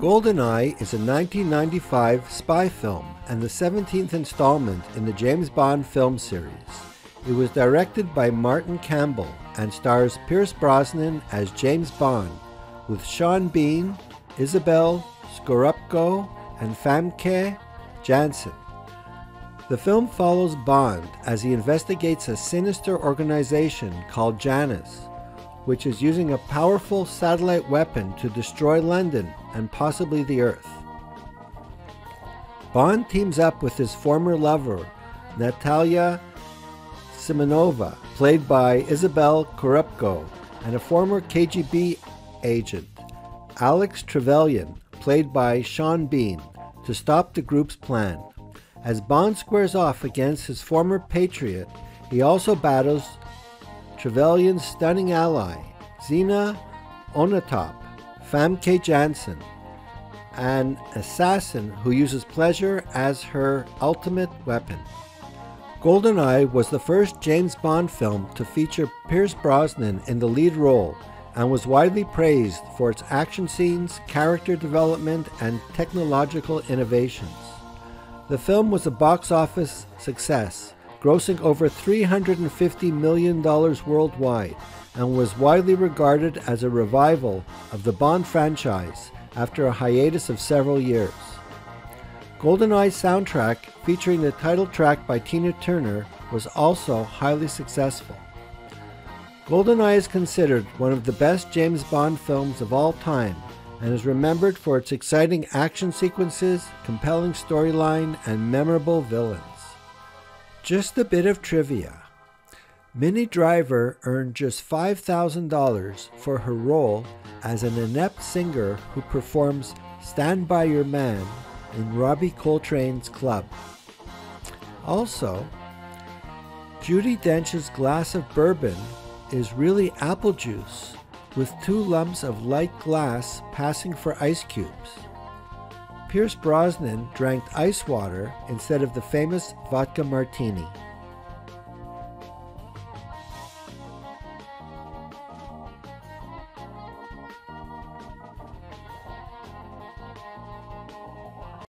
GoldenEye is a 1995 spy film and the 17th installment in the James Bond film series. It was directed by Martin Campbell and stars Pierce Brosnan as James Bond, with Sean Bean, Isabel Scorupco, and Famke Janssen. The film follows Bond as he investigates a sinister organization called Janus, which is using a powerful satellite weapon to destroy London and possibly the Earth. Bond teams up with his former lover, Natalya Simonova, played by Isabel Scorupco, and a former KGB agent, Alex Trevelyan, played by Sean Bean, to stop the group's plan. As Bond squares off against his former patriot, he also battles Trevelyan's stunning ally, Zena Onatopp, Famke Janssen, an assassin who uses pleasure as her ultimate weapon. GoldenEye was the first James Bond film to feature Pierce Brosnan in the lead role and was widely praised for its action scenes, character development, and technological innovations. The film was a box office success, grossing over $350 million worldwide, and was widely regarded as a revival of the Bond franchise after a hiatus of several years. GoldenEye's soundtrack, featuring the title track by Tina Turner, was also highly successful. GoldenEye is considered one of the best James Bond films of all time and is remembered for its exciting action sequences, compelling storyline, and memorable villains. Just a bit of trivia. Minnie Driver earned just $5,000 for her role as an inept singer who performs Stand By Your Man in Robbie Coltrane's club. Also, Judi Dench's glass of bourbon is really apple juice with two lumps of light glass passing for ice cubes. Pierce Brosnan drank ice water instead of the famous vodka martini.